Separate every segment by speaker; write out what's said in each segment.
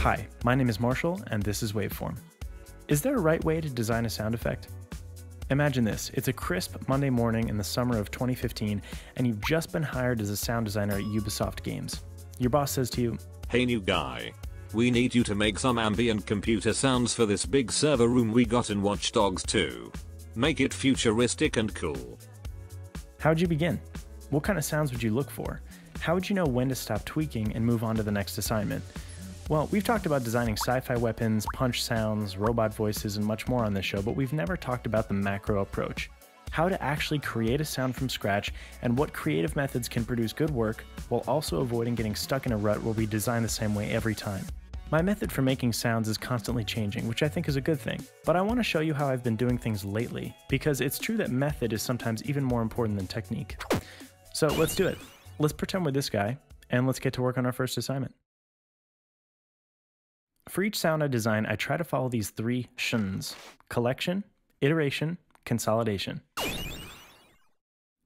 Speaker 1: Hi, my name is Marshall, and this is Waveform. Is there a right way to design a sound effect? Imagine this it's a crisp Monday morning in the summer of 2015, and you've just been hired as a sound designer at Ubisoft Games. Your boss says to you,
Speaker 2: Hey, new guy. We need you to make some ambient computer sounds for this big server room we got in Watch Dogs 2. Make it futuristic and cool.
Speaker 1: How'd you begin? What kind of sounds would you look for? How would you know when to stop tweaking and move on to the next assignment? Well, we've talked about designing sci fi weapons, punch sounds, robot voices, and much more on this show, but we've never talked about the macro approach. How to actually create a sound from scratch and what creative methods can produce good work while also avoiding getting stuck in a rut where we design the same way every time. My method for making sounds is constantly changing, which I think is a good thing, but I want to show you how I've been doing things lately, because it's true that method is sometimes even more important than technique. So let's do it. Let's pretend we're this guy, and let's get to work on our first assignment. For each sound I design, I try to follow these three shuns collection, iteration, consolidation.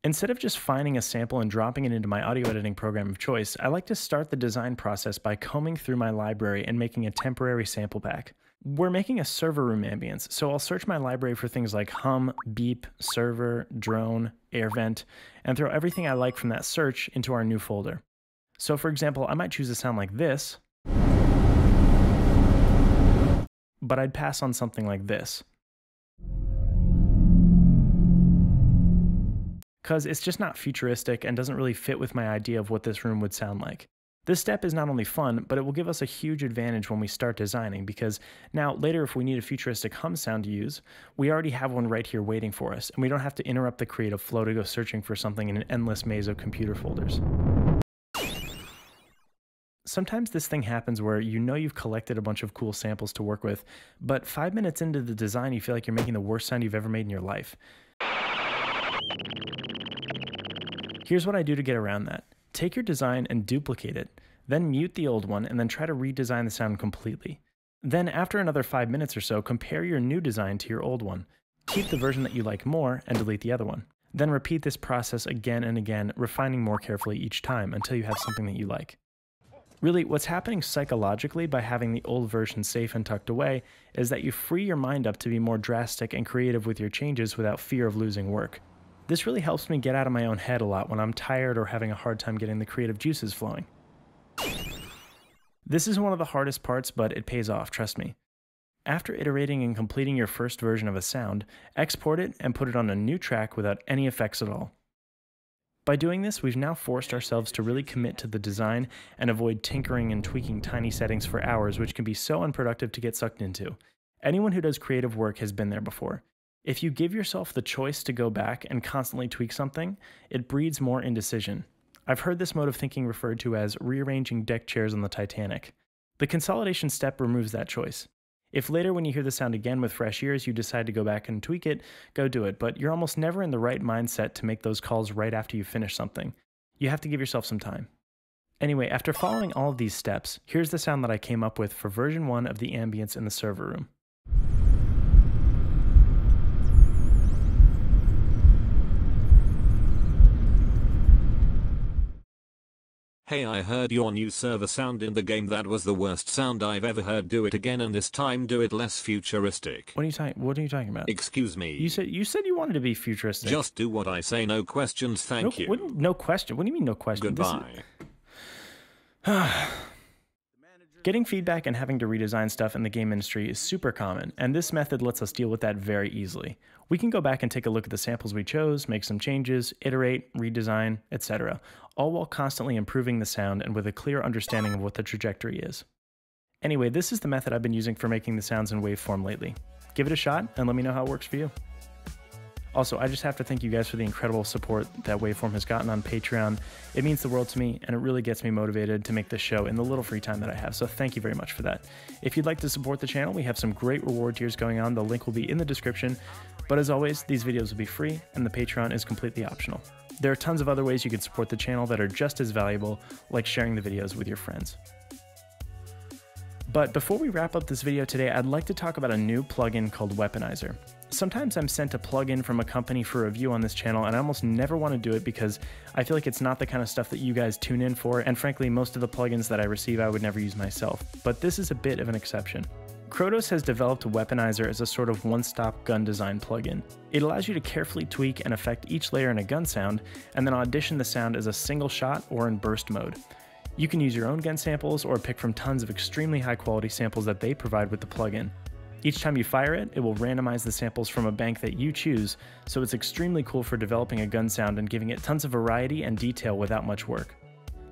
Speaker 1: Instead of just finding a sample and dropping it into my audio editing program of choice, I like to start the design process by combing through my library and making a temporary sample pack. We're making a server room ambience, so I'll search my library for things like hum, beep, server, drone, air vent, and throw everything I like from that search into our new folder. So for example, I might choose a sound like this, but I'd pass on something like this. Because it's just not futuristic and doesn't really fit with my idea of what this room would sound like. This step is not only fun, but it will give us a huge advantage when we start designing because now later if we need a futuristic hum sound to use, we already have one right here waiting for us and we don't have to interrupt the creative flow to go searching for something in an endless maze of computer folders. Sometimes this thing happens where you know you've collected a bunch of cool samples to work with, but five minutes into the design you feel like you're making the worst sound you've ever made in your life. Here's what I do to get around that. Take your design and duplicate it, then mute the old one and then try to redesign the sound completely. Then after another 5 minutes or so, compare your new design to your old one. Keep the version that you like more and delete the other one. Then repeat this process again and again, refining more carefully each time until you have something that you like. Really, what's happening psychologically by having the old version safe and tucked away is that you free your mind up to be more drastic and creative with your changes without fear of losing work. This really helps me get out of my own head a lot when I'm tired or having a hard time getting the creative juices flowing. This is one of the hardest parts, but it pays off, trust me. After iterating and completing your first version of a sound, export it and put it on a new track without any effects at all. By doing this, we've now forced ourselves to really commit to the design and avoid tinkering and tweaking tiny settings for hours, which can be so unproductive to get sucked into. Anyone who does creative work has been there before. If you give yourself the choice to go back and constantly tweak something, it breeds more indecision. I've heard this mode of thinking referred to as rearranging deck chairs on the Titanic. The consolidation step removes that choice. If later, when you hear the sound again with fresh ears, you decide to go back and tweak it, go do it, but you're almost never in the right mindset to make those calls right after you finish something. You have to give yourself some time. Anyway, after following all of these steps, here's the sound that I came up with for version 1 of the ambience in the server room.
Speaker 2: Hey I heard your new server sound in the game that was the worst sound I've ever heard do it again and this time do it less futuristic.
Speaker 1: What are you talking what are you talking about?
Speaker 2: Excuse me.
Speaker 1: You said you said you wanted to be futuristic.
Speaker 2: Just do what I say no questions thank
Speaker 1: no,
Speaker 2: you.
Speaker 1: What, no question. What do you mean no question?
Speaker 2: Goodbye.
Speaker 1: Getting feedback and having to redesign stuff in the game industry is super common, and this method lets us deal with that very easily. We can go back and take a look at the samples we chose, make some changes, iterate, redesign, etc., all while constantly improving the sound and with a clear understanding of what the trajectory is. Anyway, this is the method I've been using for making the sounds in waveform lately. Give it a shot and let me know how it works for you. Also, I just have to thank you guys for the incredible support that Waveform has gotten on Patreon. It means the world to me, and it really gets me motivated to make this show in the little free time that I have. So, thank you very much for that. If you'd like to support the channel, we have some great reward tiers going on. The link will be in the description. But as always, these videos will be free, and the Patreon is completely optional. There are tons of other ways you can support the channel that are just as valuable, like sharing the videos with your friends. But before we wrap up this video today, I'd like to talk about a new plugin called Weaponizer. Sometimes I'm sent a plugin from a company for review on this channel, and I almost never want to do it because I feel like it's not the kind of stuff that you guys tune in for, and frankly, most of the plugins that I receive I would never use myself. But this is a bit of an exception. Krotos has developed Weaponizer as a sort of one-stop gun design plugin. It allows you to carefully tweak and affect each layer in a gun sound, and then audition the sound as a single shot or in burst mode. You can use your own gun samples or pick from tons of extremely high quality samples that they provide with the plugin. Each time you fire it, it will randomize the samples from a bank that you choose, so it's extremely cool for developing a gun sound and giving it tons of variety and detail without much work.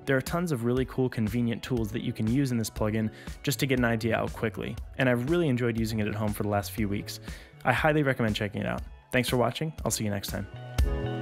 Speaker 1: There are tons of really cool convenient tools that you can use in this plugin just to get an idea out quickly, and I've really enjoyed using it at home for the last few weeks. I highly recommend checking it out. Thanks for watching, I'll see you next time.